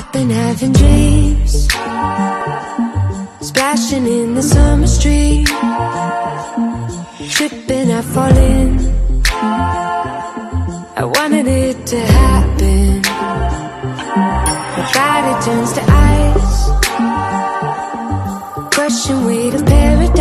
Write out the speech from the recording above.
I've been having dreams. Splashing in the summer stream. Tripping, I fall in. I wanted it to happen. My body turns to ice. Crushing weight of paradise